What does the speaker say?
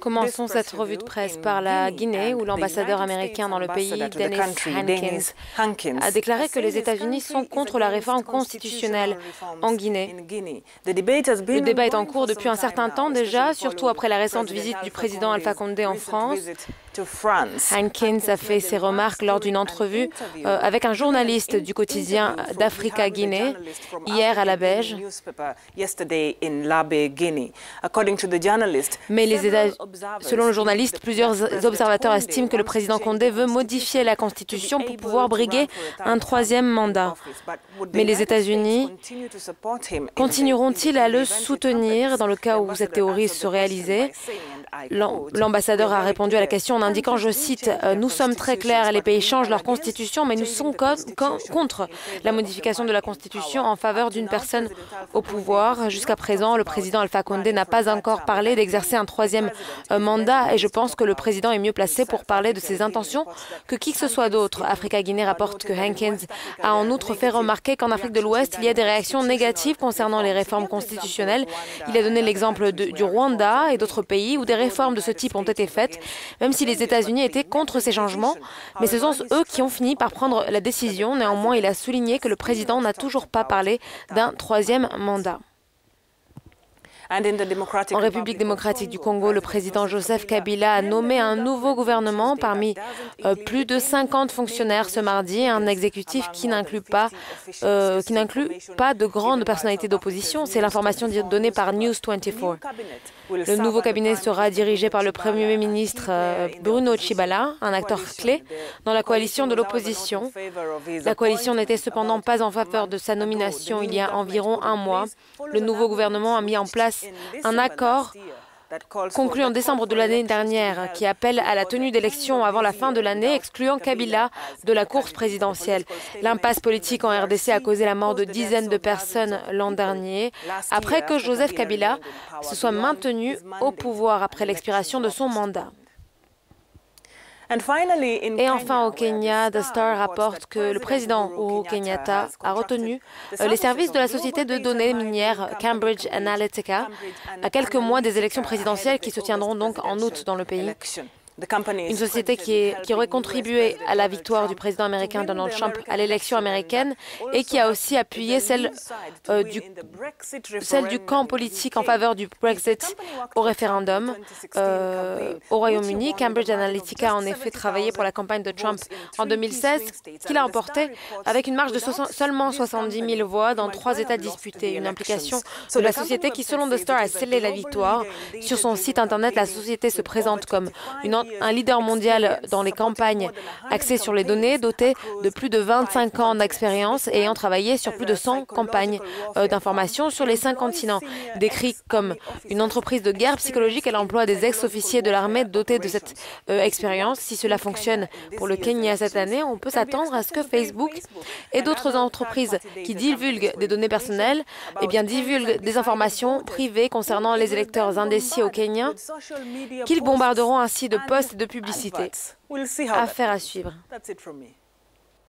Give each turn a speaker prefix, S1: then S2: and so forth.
S1: Commençons cette revue de presse par la Guinée, où l'ambassadeur américain dans le pays, Dennis Hankins, a déclaré que les États-Unis sont contre la réforme constitutionnelle en Guinée. Le débat est en cours depuis un certain temps déjà, surtout après la récente visite du président Alpha Condé en France. Hankins a fait ses remarques lors d'une entrevue euh, avec un journaliste du quotidien d'Africa Guinée hier à la Beige. Mais selon le journaliste, plusieurs observateurs estiment que le président Condé veut modifier la Constitution pour pouvoir briguer un troisième mandat. Mais les États-Unis continueront-ils à le soutenir dans le cas où cette théorie se réalisait? L'ambassadeur a répondu à la question en indiquant, je cite, euh, Nous sommes très clairs, les pays changent leur constitution, mais nous sommes contre la modification de la constitution en faveur d'une personne au pouvoir. Jusqu'à présent, le président Alpha Condé n'a pas encore parlé d'exercer un troisième euh, mandat et je pense que le président est mieux placé pour parler de ses intentions que qui que ce soit d'autre. Africa Guinée rapporte que Hankins a en outre fait remarquer qu'en Afrique de l'Ouest, il y a des réactions négatives concernant les réformes constitutionnelles. Il a donné l'exemple du Rwanda et d'autres pays où des réformes de ce type ont été faites, même si les États-Unis étaient contre ces changements. Mais ce sont eux qui ont fini par prendre la décision. Néanmoins, il a souligné que le président n'a toujours pas parlé d'un troisième mandat. En République démocratique du Congo, le président Joseph Kabila a nommé un nouveau gouvernement parmi euh, plus de 50 fonctionnaires ce mardi, un exécutif qui n'inclut pas, euh, qui n'inclut pas de grandes personnalités d'opposition. C'est l'information donnée par News 24. Le nouveau cabinet sera dirigé par le Premier ministre euh, Bruno Chibala, un acteur clé dans la coalition de l'opposition. La coalition n'était cependant pas en faveur de sa nomination il y a environ un mois. Le nouveau gouvernement a mis en place un accord conclu en décembre de l'année dernière qui appelle à la tenue d'élections avant la fin de l'année, excluant Kabila de la course présidentielle. L'impasse politique en RDC a causé la mort de dizaines de personnes l'an dernier, après que Joseph Kabila se soit maintenu au pouvoir après l'expiration de son mandat. Et enfin, au Kenya, The Star rapporte que le président Uhuru Kenyatta a retenu euh, les services de la société de données minières Cambridge Analytica à quelques mois des élections présidentielles qui se tiendront donc en août dans le pays. Une société qui, qui, aurait contribué à la victoire du président américain Donald Trump à l'élection américaine et qui a aussi appuyé celle, euh, du, celle du camp politique en faveur du Brexit au référendum euh, au Royaume-Uni. Cambridge Analytica a en effet travaillé pour la campagne de Trump en 2016, qu'il a emporté avec une marge de seulement 70 000 voix dans trois États disputés. Une implication de la société qui, selon The Star, a scellé la victoire. Sur son site Internet, la société se présente comme une un leader mondial dans les campagnes axées sur les données, doté de plus de 25 ans d'expérience et ayant travaillé sur plus de 100 campagnes euh, d'information sur les cinq continents. Décrit comme une entreprise de guerre psychologique, elle emploie des ex-officiers de l'armée dotés de cette euh, expérience. Si cela fonctionne pour le Kenya cette année, on peut s'attendre à ce que Facebook et d'autres entreprises qui divulguent des données personnelles eh bien, divulguent des informations privées concernant les électeurs indécis au Kenya, qu'ils bombarderont ainsi de postes de publicité. Affaire à suivre.